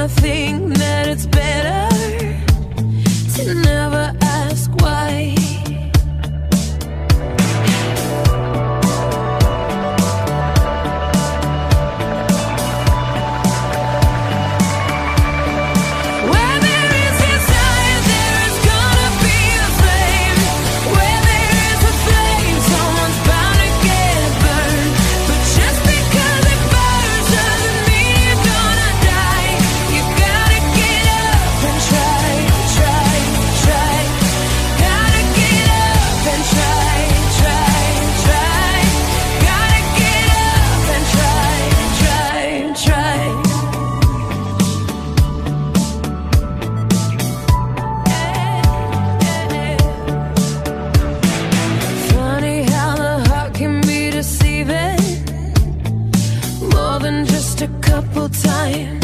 nothing be